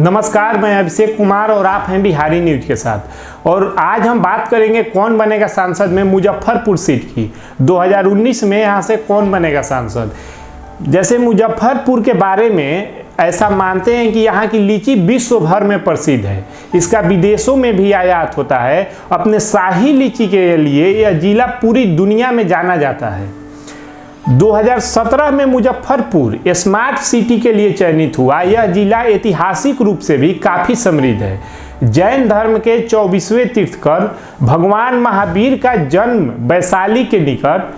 नमस्कार, मैं अभिषेक कुमार और आप हैं बिहारी न्यूज़ के साथ। और आज हम बात करेंगे कौन बनेगा सांसद में मुजफ्फरपुर सीट की। 2019 में यहाँ से कौन बनेगा सांसद? जैसे मुजफ्फरपुर के बारे में ऐसा मानते हैं कि यहाँ की लीची विश्व भर में प्रसिद्ध है। इसका विदेशों में भी आयात होता है। अपने शाही लीची के लिए यह जिला पूरी दुनिया में जाना जाता है। 2017 में मुजफ्फरपुर स्मार्ट सिटी के लिए चयनित हुआ। यह जिला ऐतिहासिक रूप से भी काफ़ी समृद्ध है। जैन धर्म के 24वें तीर्थकर भगवान महावीर का जन्म वैशाली के निकट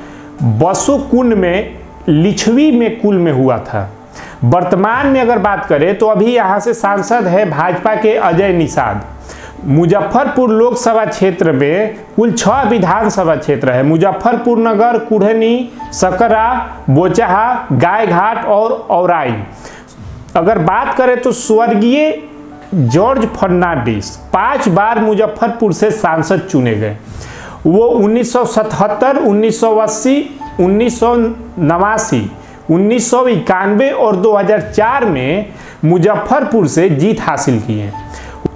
बसो कुंड में लिछवी में कुल में हुआ था। वर्तमान में अगर बात करें तो अभी यहाँ से सांसद है भाजपा के अजय निषाद। मुजफ्फरपुर लोकसभा क्षेत्र में कुल छह विधानसभा क्षेत्र है। मुजफ्फरपुर नगर कुढ़नी सकरा बोचहा गायघाट और औराई। अगर बात करें तो स्वर्गीय जॉर्ज फर्नांडिस पाँच बार मुजफ्फरपुर से सांसद चुने गए। वो 1977, 1980, उन्नीस नवासी उन्नीस और 2004 में मुजफ्फरपुर से जीत हासिल की है।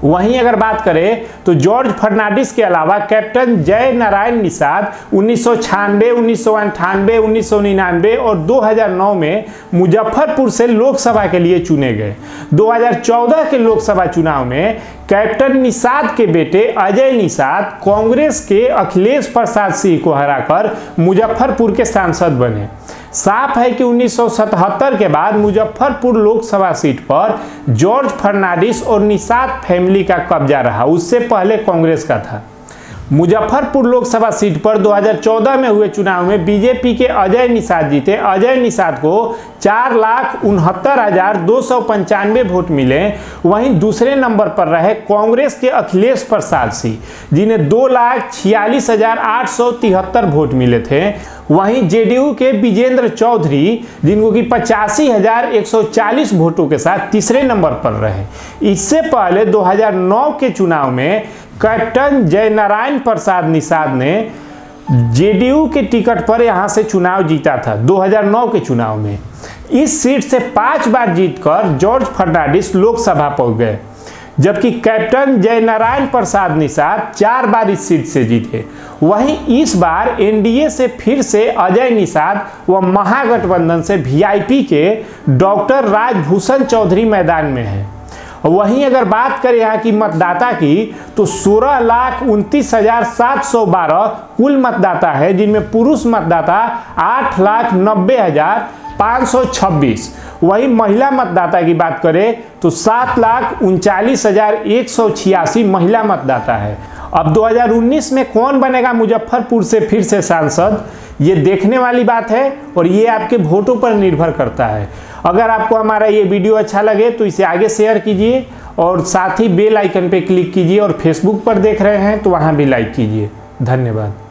वहीं अगर बात करें तो जॉर्ज फर्नांडिस के अलावा कैप्टन जय नारायण निषाद उन्नीस सौ छियानवे, उन्नीस सौ अंठानवे, उन्नीस सौ निन्यानवे और 2009 में मुजफ्फरपुर से लोकसभा के लिए चुने गए। 2014 के लोकसभा चुनाव में कैप्टन निषाद के बेटे अजय निषाद कांग्रेस के अखिलेश प्रसाद सिंह को हराकर मुजफ्फरपुर के सांसद बने। साफ़ है कि 1977 के बाद मुजफ्फरपुर लोकसभा सीट पर जॉर्ज फर्नांडिस और निषाद फैमिली का कब्जा रहा। उससे पहले कांग्रेस का था। मुजफ्फरपुर लोकसभा सीट पर 2014 में हुए चुनाव में बीजेपी के अजय निषाद जीते। अजय निषाद को चार लाख उनहत्तर हज़ार दो सौ पंचानवे वोट मिले। वहीं दूसरे नंबर पर रहे कांग्रेस के अखिलेश प्रसाद सिंह, जिन्हें दो लाख छियालीस हज़ार आठ सौ तिहत्तर वोट मिले थे। वहीं जेडीयू के विजेंद्र चौधरी, जिनको कि पचासी हज़ार एक सौ चालीस वोटों के साथ तीसरे नंबर पर रहे। इससे पहले 2009 के चुनाव में कैप्टन जयनारायण प्रसाद निषाद ने जेडीयू के टिकट पर यहाँ से चुनाव जीता था 2009 के चुनाव में। इस सीट से पाँच बार जीतकर जॉर्ज फर्नांडिस लोकसभा पहुँच गए, जबकि कैप्टन जयनारायण प्रसाद निषाद चार बार इस सीट से जीते। वहीं इस बार एनडीए से फिर से अजय निषाद व महागठबंधन से वीआईपी के डॉक्टर राजभूषण चौधरी मैदान में है। वहीं अगर बात करें यहाँ की मतदाता की तो सोलह लाख उनतीस हज़ार सात सौ बारह कुल मतदाता है, जिनमें पुरुष मतदाता आठ लाख नब्बे हज़ार पाँच सौ छब्बीस। वही महिला मतदाता की बात करें तो सात लाख उनचालीस हज़ार एक सौ छियासी महिला मतदाता है। अब 2019 में कौन बनेगा मुजफ्फरपुर से फिर से सांसद? ये देखने वाली बात है और ये आपके वोटों पर निर्भर करता है। अगर आपको हमारा ये वीडियो अच्छा लगे तो इसे आगे शेयर कीजिए और साथ ही बेल आइकन पे क्लिक कीजिए और फेसबुक पर देख रहे हैं तो वहाँ भी लाइक कीजिए। धन्यवाद।